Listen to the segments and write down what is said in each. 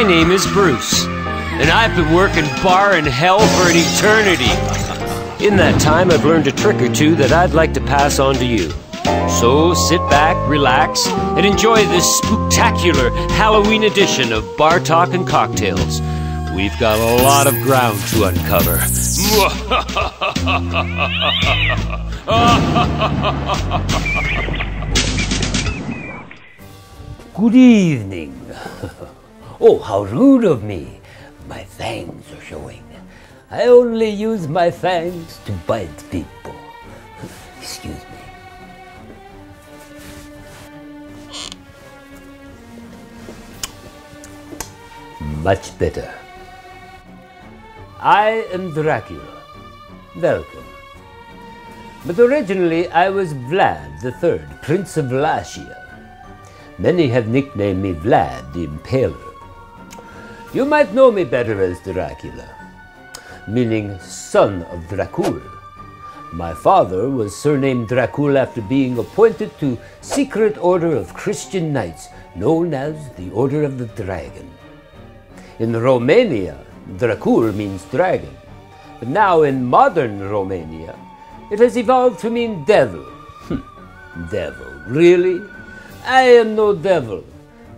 My name is Bruce, and I've been working bar in hell for an eternity. In that time, I've learned a trick or two that I'd like to pass on to you. So sit back, relax, and enjoy this spectacular Halloween edition of Bar Talk and Cocktails. We've got a lot of ground to uncover. Good evening. oh, how rude of me. My fangs are showing. I only use my fangs to bite people. Excuse me. Much better. I am Dracula. Welcome. But originally I was Vlad III, Prince of Vlachia. Many have nicknamed me Vlad the Impaler. You might know me better as Dracula, meaning son of Dracul. My father was surnamed Dracul after being appointed to secret order of Christian knights known as the Order of the Dragon. In Romania, Dracul means dragon, but now in modern Romania, it has evolved to mean devil. devil, really? I am no devil.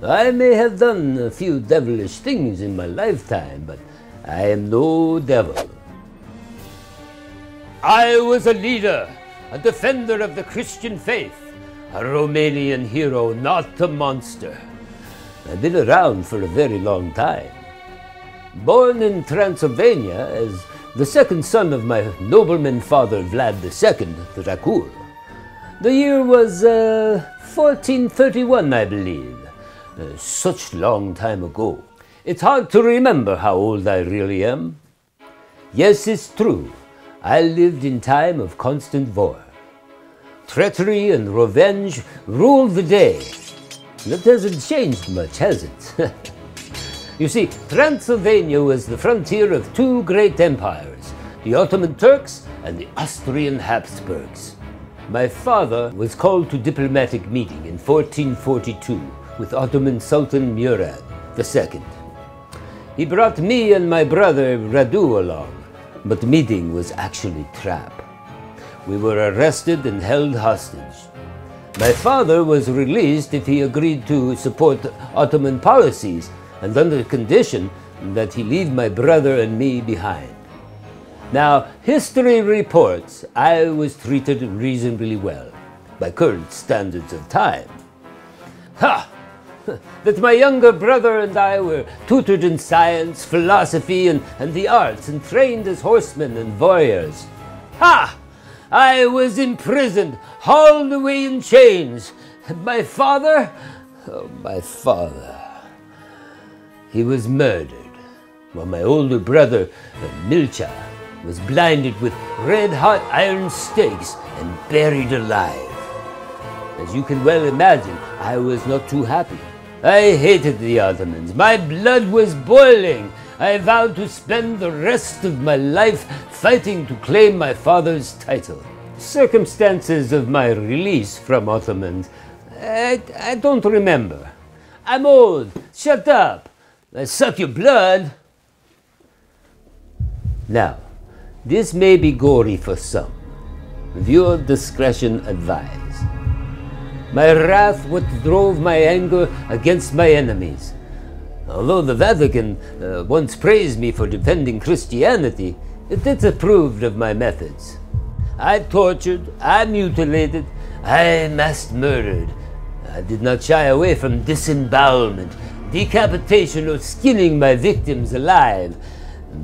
I may have done a few devilish things in my lifetime, but I am no devil. I was a leader, a defender of the Christian faith, a Romanian hero, not a monster. I've been around for a very long time. Born in Transylvania as the second son of my nobleman father Vlad II, Dracul. The year was uh, 1431, I believe. Uh, such long time ago. It's hard to remember how old I really am. Yes, it's true. I lived in time of constant war. Treachery and revenge ruled the day. That hasn't changed much, has it? you see, Transylvania was the frontier of two great empires, the Ottoman Turks and the Austrian Habsburgs. My father was called to diplomatic meeting in 1442 with Ottoman Sultan Murad II. He brought me and my brother Radu along, but the meeting was actually trap. We were arrested and held hostage. My father was released if he agreed to support Ottoman policies and under the condition that he leave my brother and me behind. Now, history reports I was treated reasonably well by current standards of time. Ha! That my younger brother and I were tutored in science, philosophy, and, and the arts, and trained as horsemen and warriors. Ha! I was imprisoned, hauled away in chains. And my father, oh, my father, he was murdered, while my older brother, uh, Milcha, was blinded with red hot iron stakes and buried alive. As you can well imagine, I was not too happy. I hated the Ottomans. My blood was boiling. I vowed to spend the rest of my life fighting to claim my father's title. Circumstances of my release from Ottomans, I, I don't remember. I'm old. Shut up. I suck your blood. Now, this may be gory for some. Viewer discretion advised. My wrath what drove my anger against my enemies. Although the Vatican uh, once praised me for defending Christianity, it disapproved of my methods. I tortured, I mutilated, I mass murdered. I did not shy away from disembowelment, decapitation, or skinning my victims alive.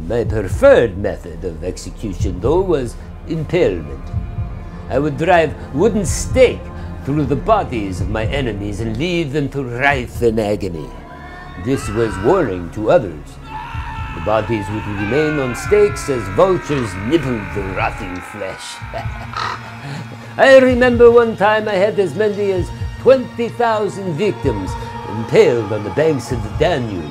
My preferred method of execution, though, was impalement. I would drive wooden stake through the bodies of my enemies and leave them to writhe in agony. This was warning to others. The bodies would remain on stakes as vultures nibbled the rotting flesh. I remember one time I had as many as 20,000 victims impaled on the banks of the Danube.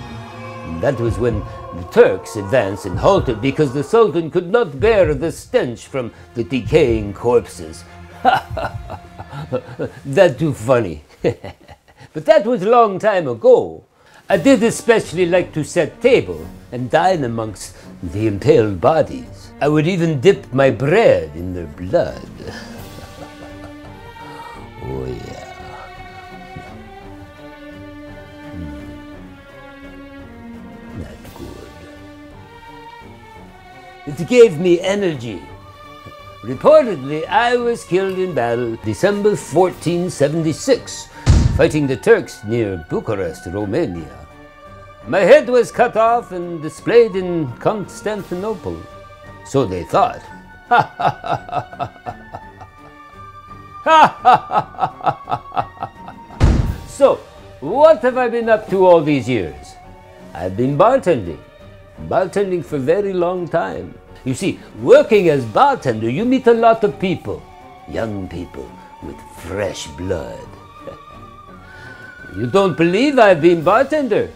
And that was when the Turks advanced and halted because the Sultan could not bear the stench from the decaying corpses. that too funny. but that was a long time ago. I did especially like to set table and dine amongst the impaled bodies. I would even dip my bread in their blood. oh, yeah. Hmm. Not good. It gave me energy. Reportedly, I was killed in battle December 1476, fighting the Turks near Bucharest, Romania. My head was cut off and displayed in Constantinople. So they thought. so, what have I been up to all these years? I've been bartending. Bartending for a very long time. You see, working as bartender, you meet a lot of people. Young people with fresh blood. you don't believe I've been bartender?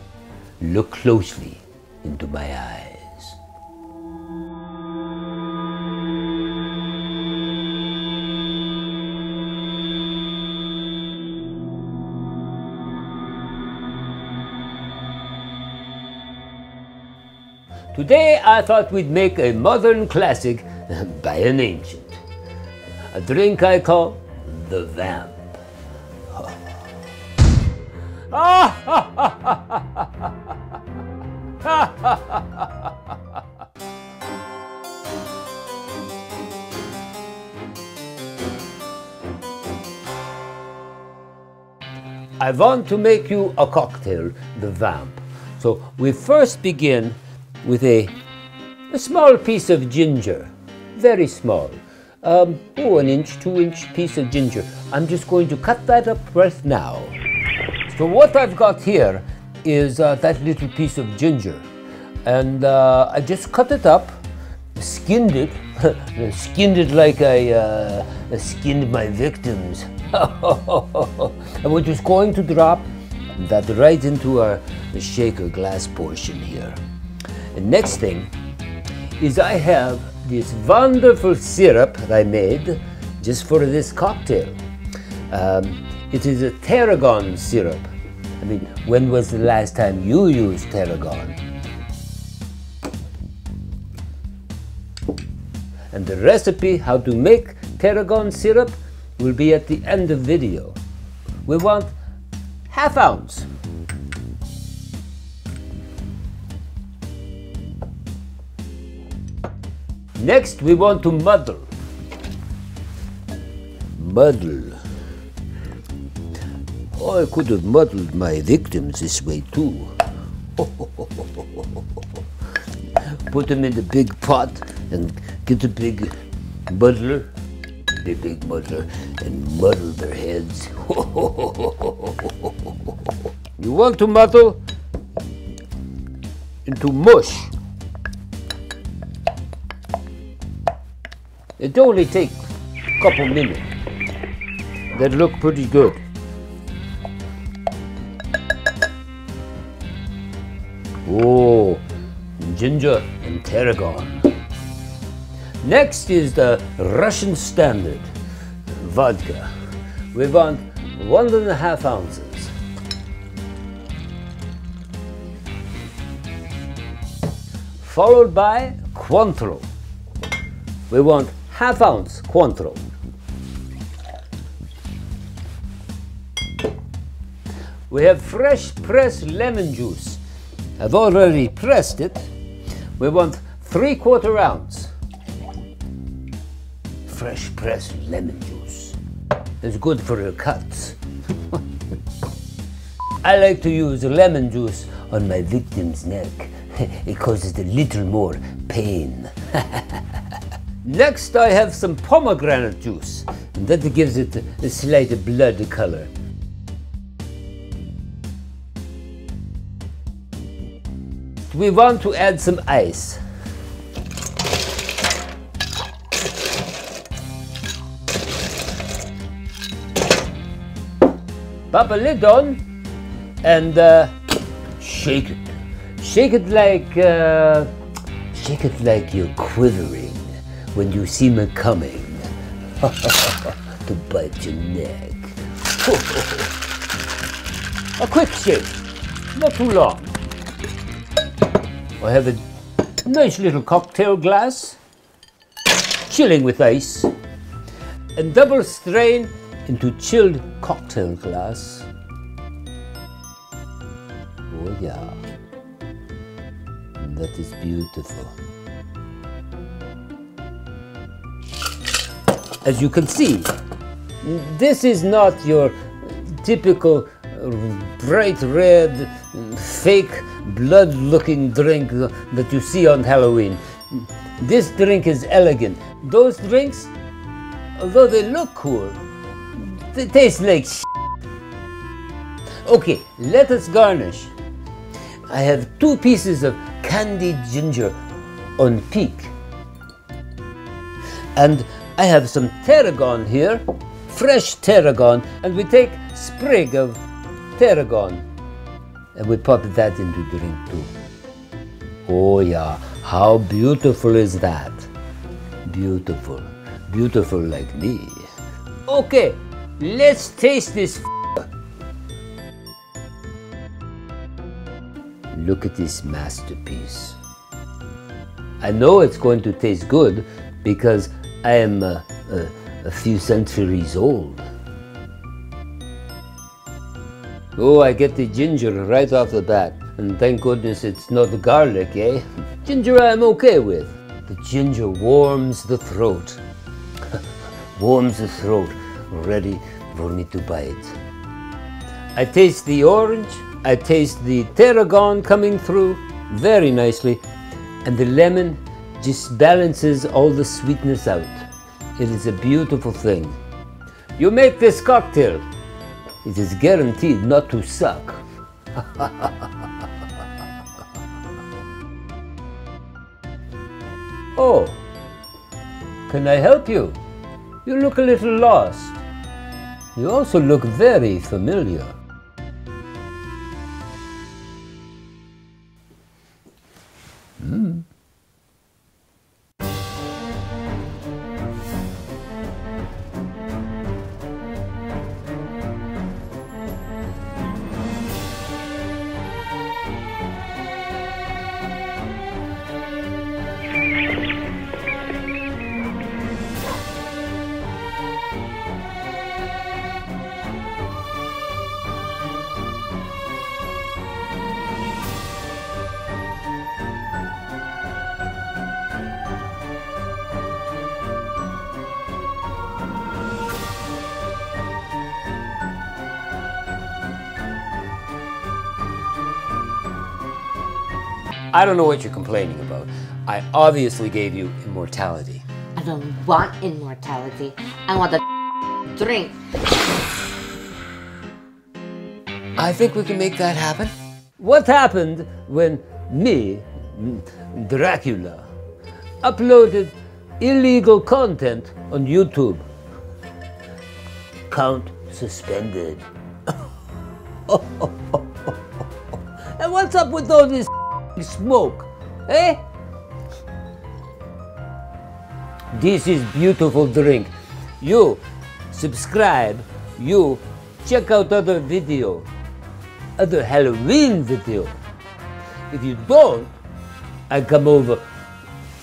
Look closely into my eyes. Today I thought we'd make a modern classic by an ancient. A drink I call the Vamp. I want to make you a cocktail, the Vamp. So we first begin with a, a small piece of ginger, very small. Um, oh, an inch, two inch piece of ginger. I'm just going to cut that up right now. So what I've got here is uh, that little piece of ginger. And uh, I just cut it up, skinned it, skinned it like I uh, skinned my victims. and we're just going to drop that right into our shaker glass portion here. The next thing is I have this wonderful syrup that I made just for this cocktail. Um, it is a tarragon syrup. I mean, when was the last time you used tarragon? And the recipe how to make tarragon syrup will be at the end of video. We want half ounce Next, we want to muddle. Muddle. Oh, I could have muddled my victims this way too. Put them in the big pot and get the big muddler, the big muddler, and muddle their heads. you want to muddle into mush. It only takes a couple minutes. That look pretty good. Oh, ginger and tarragon. Next is the Russian standard vodka. We want one and a half ounces. Followed by Cointreau. We want half ounce Cointreau. We have fresh pressed lemon juice. I've already pressed it. We want three quarter ounce. Fresh pressed lemon juice. It's good for your cuts. I like to use lemon juice on my victim's neck. it causes a little more pain. Next I have some pomegranate juice, and that gives it a slight blood color. We want to add some ice. Pop a lid on and uh, shake it. Shake it like, uh, shake it like you're quivering when you see me coming to bite your neck. A quick shake. not too long. I have a nice little cocktail glass, chilling with ice, and double strain into chilled cocktail glass. Oh yeah, that is beautiful. As you can see, this is not your typical uh, bright red, fake, blood looking drink that you see on Halloween. This drink is elegant. Those drinks, although they look cool, they taste like Okay, let us garnish. I have two pieces of candied ginger on peak. And I have some tarragon here, fresh tarragon, and we take sprig of tarragon and we pop that into drink too. Oh yeah, how beautiful is that? Beautiful, beautiful like me. Okay, let's taste this Look at this masterpiece. I know it's going to taste good because I am a, a, a few centuries old. Oh, I get the ginger right off the bat. And thank goodness it's not garlic, eh? Ginger I'm okay with. The ginger warms the throat. warms the throat, ready for me to bite. I taste the orange, I taste the tarragon coming through very nicely, and the lemon just balances all the sweetness out. It is a beautiful thing. You make this cocktail, it is guaranteed not to suck. oh, can I help you? You look a little lost. You also look very familiar. I don't know what you're complaining about. I obviously gave you immortality. I don't want immortality. I want the drink. I think we can make that happen. What happened when me, Dracula, uploaded illegal content on YouTube? Count suspended. and what's up with all this smoke, eh? This is beautiful drink. You subscribe, you check out other video, other Halloween video. If you don't, I come over,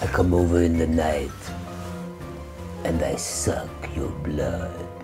I come over in the night and I suck your blood.